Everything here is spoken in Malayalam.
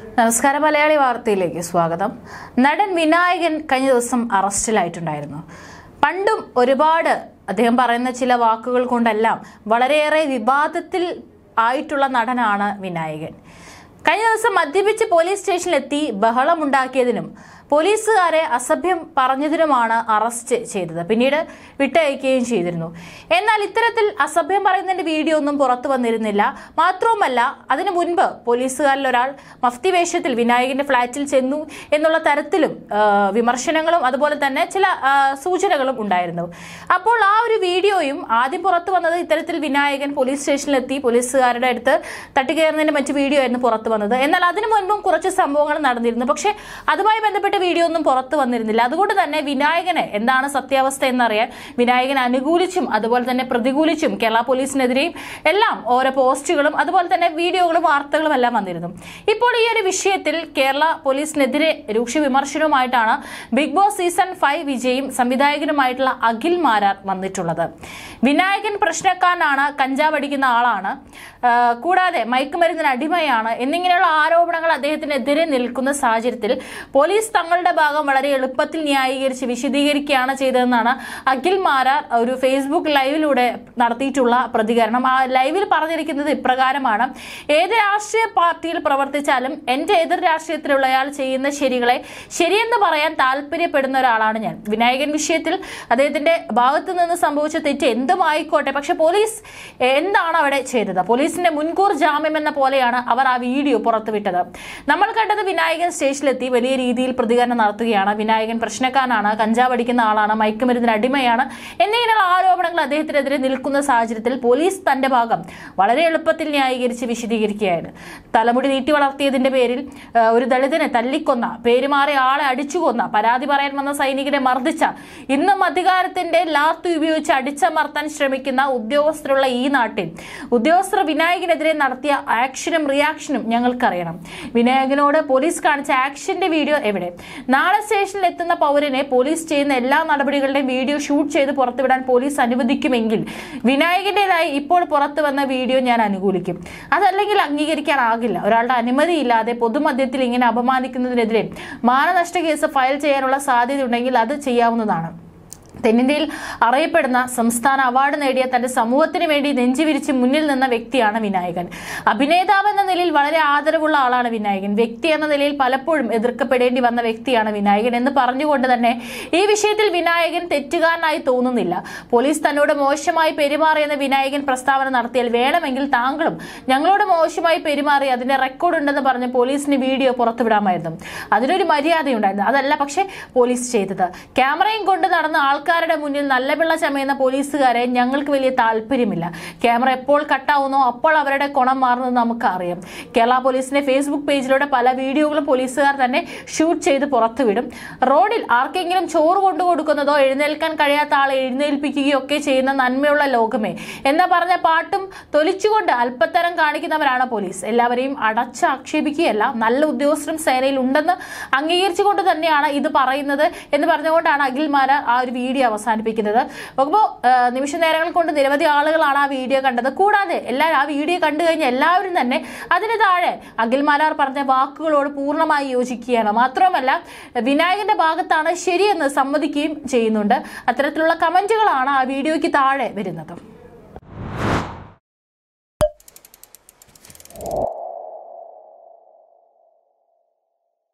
നമസ്കാരം മലയാളി വാർത്തയിലേക്ക് സ്വാഗതം. നടൻ വിനായകൻ കഴിഞ്ഞ ദിവസം അറസ്റ്റിലായിട്ടുണ്ടായിരുന്നു. പണ്ടും ഒരുപാട് അദ്ദേഹം പറയുന്ന ചില വാക്കുകൾ കൊണ്ടെല്ലാം വളരെയേറെ വിവാദത്തിൽ ആയിട്ടുള്ള നടനാണ് വിനായകൻ. കഴിഞ്ഞ ദിവസം മദ്യപിച്ച് പോലീസ് സ്റ്റേഷനിലെത്തി ബഹളമുണ്ടാക്കിയതിനും പോലീസുകാരെ അസഭ്യം പറഞ്ഞതിനുമാണ് അറസ്റ്റ് ചെയ്തത്. പിന്നീട് വിട്ടയക്കുകയും ചെയ്തിരുന്നു. എന്നാൽ ഇത്തരത്തിൽ അസഭ്യം പറയുന്നതിന്റെ വീഡിയോ ഒന്നും പുറത്തു വന്നിരുന്നില്ല. മാത്രവുമല്ല അതിനു മുൻപ് പോലീസുകാരിൽ ഒരാൾ മഫ്തി വേഷത്തിൽ വിനായകന്റെ ഫ്ളാറ്റിൽ ചെന്നു എന്നുള്ള തരത്തിലും വിമർശനങ്ങളും അതുപോലെ തന്നെ ചില സൂചനകളും ഉണ്ടായിരുന്നു. അപ്പോൾ ആ ഒരു വീഡിയോയും ആദ്യം പുറത്തു വന്നത് ഇത്തരത്തിൽ വിനായകൻ പോലീസ് സ്റ്റേഷനിലെത്തി പോലീസുകാരുടെ അടുത്ത് തട്ടിക്കയറുന്നതിന്റെ മറ്റു വീഡിയോ ആയിരുന്നു പുറത്തു വന്നത്. എന്നാൽ അതിനു മുൻപും കുറച്ച് സംഭവങ്ങൾ നടന്നിരുന്നു. പക്ഷേ അതുമായി ബന്ധപ്പെട്ട വീഡിയോ ഒന്നും പുറത്തു വന്നിരുന്നില്ല. അതുകൊണ്ട് തന്നെ വിനായകനെ എന്താണ് സത്യാവസ്ഥ എന്നറിയാൻ വിനായകനെ അനുകൂലിച്ചും അതുപോലെ തന്നെ പ്രതികൂലിച്ചും കേരള പോലീസിനെതിരെയും എല്ലാം ഓരോ പോസ്റ്റുകളും അതുപോലെ തന്നെ വീഡിയോകളും വാർത്തകളും എല്ലാം വന്നിരുന്നു. ഇപ്പോൾ ഈ ഒരു വിഷയത്തിൽ കേരള പോലീസിനെതിരെ രൂക്ഷ വിമർശനവുമായിട്ടാണ് ബിഗ് ബോസ് സീസൺ ഫൈവ് വിജയും സംവിധായകനുമായിട്ടുള്ള അഖിൽ മാരാർ വന്നിട്ടുള്ളത്. വിനായകൻ പ്രശ്നക്കാരനാണ് കഞ്ചാവ് അടിക്കുന്ന ആളാണ്. കൂടാതെ മയക്കുമരുന്നിന് അടിമയാണ് എന്നിങ്ങനെയുള്ള ആരോപണങ്ങൾ അദ്ദേഹത്തിനെതിരെ നിൽക്കുന്ന സാഹചര്യത്തിൽ പോലീസ് തങ്ങളുടെ ഭാഗം വളരെ എളുപ്പത്തിൽ ന്യായീകരിച്ച് വിശദീകരിക്കുകയാണ് ചെയ്തതെന്നാണ് അഖിൽ മാരാർ ഒരു ഫേസ്ബുക്ക് ലൈവിലൂടെ നടത്തിയിട്ടുള്ള പ്രതികരണം. ആ ലൈവിൽ പറഞ്ഞിരിക്കുന്നത് ഇപ്രകാരമാണ്. ഏത് രാഷ്ട്രീയ പാർട്ടിയിൽ പ്രവർത്തിച്ചാലും എന്റെ എതിർ രാഷ്ട്രീയത്തിലുള്ളയാൾ ചെയ്യുന്ന ശരികളെ ശരിയെന്ന് പറയാൻ താല്പര്യപ്പെടുന്ന ഒരാളാണ് ഞാൻ. വിനായകൻ വിഷയത്തിൽ അദ്ദേഹത്തിന്റെ ഭാഗത്ത് നിന്ന് സംഭവിച്ച തെറ്റ് എന്തും ആയിക്കോട്ടെ പക്ഷെ പോലീസ് എന്താണ് അവിടെ ചെയ്തത്? പോലീസിന്റെ മുൻകൂർ ജാമ്യം എന്ന പോലെയാണ് അവർ ആ വീഡിയോ പുറത്തുവിട്ടത്. നമ്മൾ കണ്ടത് വിനായകൻ സ്റ്റേഷനിലെത്തി വലിയ രീതിയിൽ പ്രതികരണം നടത്തുകയാണ്. വിനായകൻ പ്രശ്നക്കാരനാണ് കഞ്ചാവ് അടിക്കുന്ന ആളാണ് മയക്കുമരുന്നിന് അടിമയാണ്. എന്നിങ്ങനെയുള്ള ആരോപണങ്ങൾ അദ്ദേഹത്തിനെതിരെ നിൽക്കുന്ന സാഹചര്യത്തിൽ പോലീസ് തന്റെ ഭാഗം വളരെ എളുപ്പത്തിൽ ന്യായീകരിച്ച് വിശദീകരിക്കുകയാണ്. തലമുടി നീട്ടി വളർത്തിയതിന്റെ പേരിൽ ഒരു ദളിതനെ തല്ലിക്കൊന്ന പേരുമാറി ആളെ അടിച്ചുകൊന്ന പരാതി പറയാൻ വന്ന സൈനികനെ മർദ്ദിച്ച ഇന്നും അധികാരത്തിന്റെ ലാത്തി ഉപയോഗിച്ച് അടിച്ചമർത്താൻ ശ്രമിക്കുന്ന ഉദ്യോഗസ്ഥരുള്ള ഈ നാട്ടിൽ ഉദ്യോഗസ്ഥർ വിനായകനെതിരെ നടത്തിയ ആക്ഷനും റിയാക്ഷനും ഞങ്ങൾക്കറിയണം. വിനായകനോട് പോലീസ് കാണിച്ച ആക്ഷന്റെ വീഡിയോ എവിടെ? നാളെ സ്റ്റേഷനിൽ എത്തുന്ന പൗരനെ പോലീസ് ചെയ്യുന്ന എല്ലാ നടപടികളുടെയും വീഡിയോ ഷൂട്ട് ചെയ്ത് പുറത്തുവിടാൻ പോലീസ് അനുവദിക്കുമെങ്കിൽ വിനായകന്റെതായി ഇപ്പോൾ പുറത്തു വന്ന വീഡിയോ ഞാൻ അനുകൂലിക്കും. അതല്ലെങ്കിൽ അംഗീകരിക്കാനാകില്ല. ഒരാളുടെ അനുമതി ഇല്ലാതെ പൊതുമധ്യത്തിൽ ഇങ്ങനെ അപമാനിക്കുന്നതിനെതിരെ മാനനഷ്ട കേസ് ഫയൽ ചെയ്യാനുള്ള സാധ്യതയുണ്ടെങ്കിൽ അത് ചെയ്യാവുന്നതാണ്. തെന്നിന്ത്യയിൽ അറിയപ്പെടുന്ന സംസ്ഥാന അവാർഡ് നേടിയ തന്റെ സമൂഹത്തിന് വേണ്ടി നെഞ്ചുവിരിച്ച് മുന്നിൽ നിന്ന വ്യക്തിയാണ് വിനായകൻ. അഭിനേതാവ് എന്ന നിലയിൽ വളരെ ആദരവുള്ള ആളാണ് വിനായകൻ. വ്യക്തി എന്ന നിലയിൽ പലപ്പോഴും എതിർക്കപ്പെടേണ്ടി വന്ന വ്യക്തിയാണ് വിനായകൻ എന്ന് പറഞ്ഞുകൊണ്ട് തന്നെ ഈ വിഷയത്തിൽ വിനായകൻ തെറ്റുകാരനായി തോന്നുന്നില്ല. പോലീസ് തന്നോട് മോശമായി പെരുമാറിയെന്ന് വിനായകൻ പ്രസ്താവന നടത്തിയാൽ വേണമെങ്കിൽ താങ്കളും ഞങ്ങളോട് മോശമായി പെരുമാറി അതിന്റെ റെക്കോർഡ് ഉണ്ടെന്ന് പറഞ്ഞ് പോലീസിന് വീഡിയോ പുറത്തുവിടാമായിരുന്നു. അതിനൊരു മര്യാദയുണ്ടായിരുന്നു. അതല്ല പക്ഷേ പോലീസ് ചെയ്തത്. ക്യാമറയും കൊണ്ട് നടന്ന ആൾക്കാരുടെ മുന്നിൽ നല്ല പിള്ള ചമയുന്ന പോലീസുകാരെ ഞങ്ങൾക്ക് വലിയ താല്പര്യമില്ല. ക്യാമറ എപ്പോൾ കട്ടാവുന്നോ അപ്പോൾ അവരുടെ കുണം മാറുന്നത് നമുക്കറിയാം. കേരള പോലീസിന്റെ ഫേസ്ബുക്ക് പേജിലൂടെ പല വീഡിയോകളും പോലീസുകാർ തന്നെ ഷൂട്ട് ചെയ്ത് പുറത്തുവിടും. റോഡിൽ ആർക്കെങ്കിലും ചോറ് കൊണ്ടു കൊടുക്കുന്നതോ എഴുന്നേൽക്കാൻ കഴിയാത്ത ആളെ എഴുന്നേൽപ്പിക്കുകയോ ഒക്കെ ചെയ്യുന്ന നന്മയുള്ള ലോകമേ. എന്ന് പറഞ്ഞ പാട്ടും തൊലിച്ചുകൊണ്ട് അല്പത്തരം കാണിക്കുന്നവരാണ് പോലീസ്. എല്ലാവരെയും അടച്ച് ആക്ഷേപിക്കുകയല്ല നല്ല ഉദ്യോഗസ്ഥരും സേനയിൽ ഉണ്ടെന്ന് അംഗീകരിച്ചുകൊണ്ട് തന്നെയാണ് ഇത് പറയുന്നത് എന്ന് പറഞ്ഞുകൊണ്ടാണ് അഖിൽമാര ആ ഒരു വീഡിയോ അവസാനിപ്പിക്കുന്നത്. നോക്കുമ്പോൾ നിമിഷ നേരങ്ങൾ കൊണ്ട് നിരവധി ആളുകളാണ് ആ വീഡിയോ കണ്ടത്. കൂടാതെ എല്ലാവരും ആ വീഡിയോ കണ്ടു കഴിഞ്ഞ എല്ലാവരും തന്നെ അതിന് താഴെ അഖിൽമാരാർ പറഞ്ഞ വാക്കുകളോട് പൂർണമായി യോജിക്കുകയാണ്. മാത്രമല്ല വിനായകന്റെ ഭാഗത്താണ് ശരിയെന്ന് സമ്മതിക്കുകയും ചെയ്യുന്നുണ്ട്. അത്തരത്തിലുള്ള കമന്റുകളാണ് ആ വീഡിയോയ്ക്ക് താഴെ വരുന്നത്.